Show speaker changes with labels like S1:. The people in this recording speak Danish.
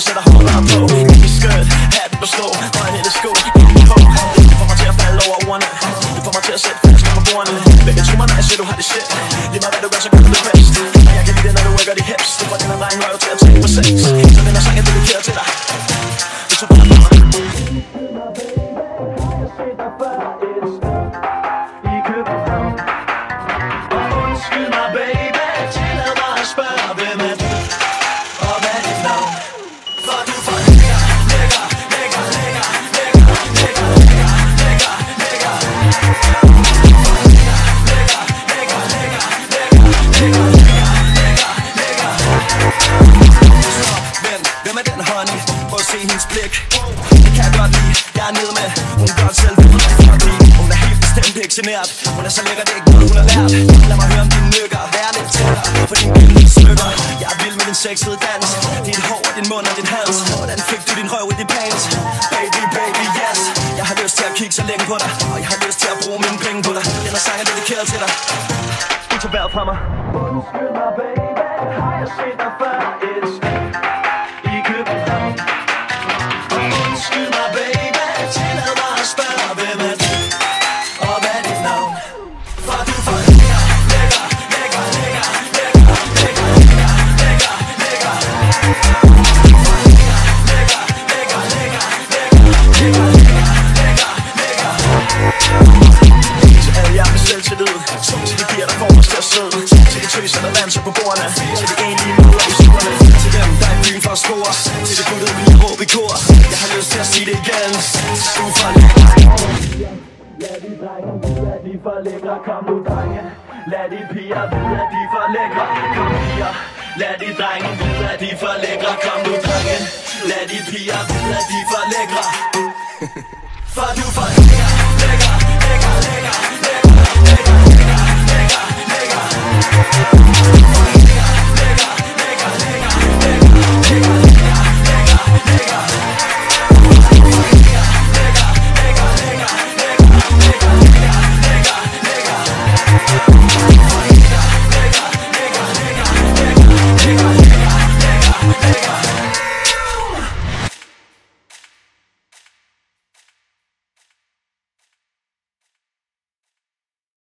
S1: du sætter hånderne på Ind i skød, hatten du slår Røgen i det sko, ind i hår Du får mig til at falde over ordene Du får mig til at sætte fast på bordene Baby, tro mig, når jeg siger, du har det shit. You're my du gør, så gør du det bedst Jeg kan lide det, når got the hips. Du får dine drenge røv til Hun gør det selv, ved rigtig godt lide Hun er helt bestemt ikke generet Hun er så lækker, det er ikke noget hun har lært Lad mig høre om dine nykker, vær lidt tættere For din gyldne smykker. Jeg er vild med din sexede dans. Dit hår og din mund og din hals. Hvordan fik du din røv i din pants? Baby, baby, yes. Jeg har lyst til at kigge så længe på dig Og jeg har lyst til at bruge mine penge på dig. Den her sang er dedikeret til dig. Du tager vejret fra mig. Undskyld mig, baby. Har jeg set dig før? Til de tøser, der danser på bordene. Til de enlige møder i stuerne Til dem, der er i byen for at score. Til det puttede vi råb i kor. Jeg har lyst til at sige det igen. Du er for lækker Lad de drenge vide, at de er for lækre. Kom nu, drenge. Lad de piger vide, at de er for lækre. Kom piger. Lad de drenge vide, at de er for lækre. Kom nu, drenge. Lad de piger vide, at de er for lækre. For du er for lækker, lækker, lækker, lækker, lækker,